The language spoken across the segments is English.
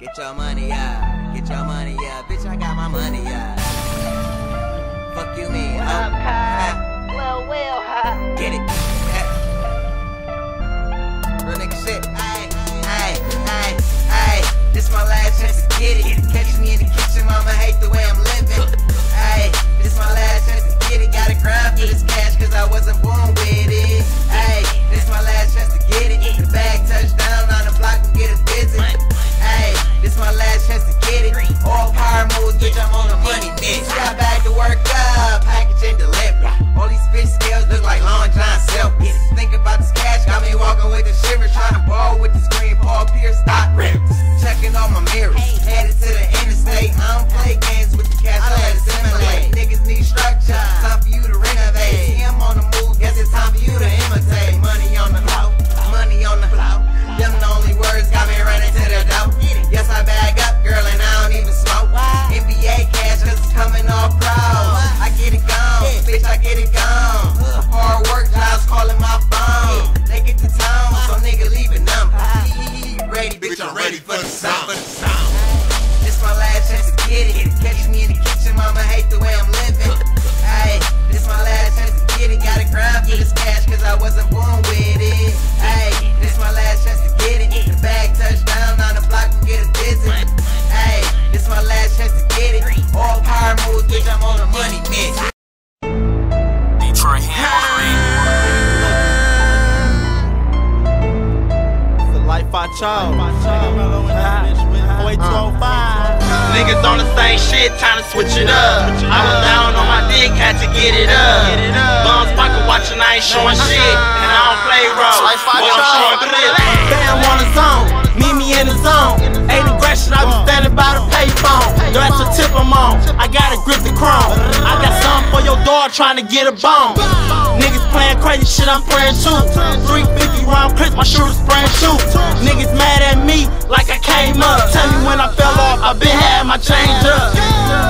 Get your money up, get your money up, bitch. I got my money up. Fuck you, me, oh, huh? up, Kai? Huh? Well, well, huh? Get it. Huh? Real nigga shit. Ayy, ayy, ayy, ayy. This my last chance to get it. Catch me in the kitchen, mama hate the way I'm living. Mama hate the way I'm living. Life I chose. 205. Niggas on the same shit, time to switch it up. I was down on my dick, had to get it up. Bums pocket watching, I ain't showing shit. And I don't play roles, but I'm showing. Bam on the zone, meet me in the zone. Ain't aggression, I be standing by the payphone. That's the tip I'm on. I gotta grip the chrome. I got something for your dog trying to get a bone. Niggas playing shit, I'm praying too. 350 round clips, my shooters spraying too. Niggas mad at me like I came up. Tell me when I fell off, I been had my change up.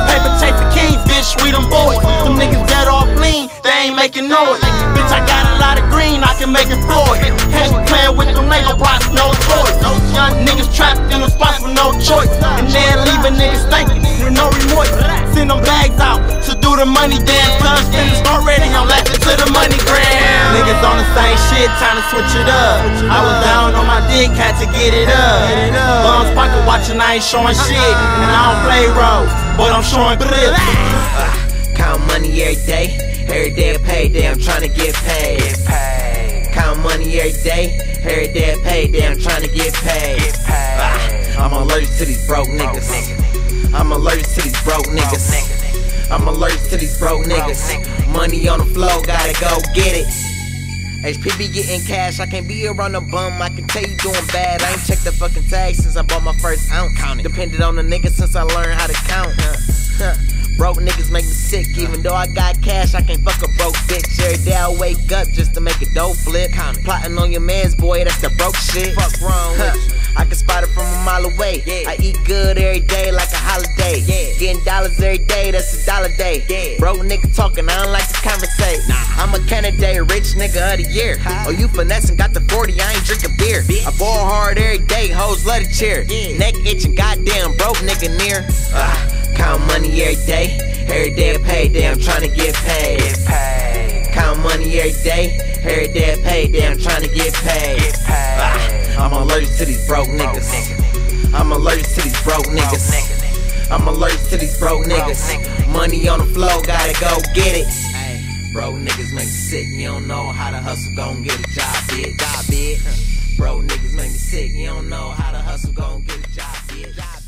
Paper chase the kings, bitch, we them boys. Them niggas dead off lean, they ain't making noise. Bitch, I got a lot of green, I can make it Floyd. Hands playing with them Lego blocks, no toys. Young niggas trapped in the spots with no choice. And then leaving niggas thinking with no remorse. Send them bags out to the money dance. Guns finished already, I'm laughing to the money gram. Niggas on the same shit, time to switch it up. I was down on my dick, had to get it up. Bums pocket watching, I ain't showing shit. And I don't play roles, but I'm showing clips. Count money every day, every day a payday, I'm trying to get paid. Count money every day, every day a payday, I'm trying to get paid. Ah, I'm allergic to these broke niggas. I'm allergic to these broke niggas. I'm allergic to these broke niggas. Money on the floor, gotta go get it. HP be getting cash, I can't be around a bum. I can tell you doing bad. I ain't checked the fucking tag since I bought my first ounce. Depended on the nigga since I learned how to count. Huh. Broke niggas make me sick, even though I got cash, I can't fuck a broke bitch. Every day I wake up just to make a dope flip. Plotting on your man's boy, that's the broke shit. Fuck wrong you. I can spot it from a mile away. Yeah. I eat good every day like a holiday. Yeah. Getting dollars every day, that's a dollar day. Broke nigga talking, I don't like to conversate. I'm a candidate, rich nigga of the year. Oh, you finessing, got the 40, I ain't drinking beer. I ball hard every day, hoes love to cheer. Neck itching, goddamn broke nigga near. Ah, count money every day, every day payday, I'm trying to get paid. Count money every day, every day payday, I'm trying to get paid. Ah, I'm allergic to these broke niggas. I'm allergic to these broke niggas. I'm allergic to these broke niggas. Money on the floor, gotta go get it. Broke niggas make me sick, you don't know how to hustle, gon' get a job, bitch. Broke niggas make me sick, you don't know how to hustle, gon' get a job, bitch.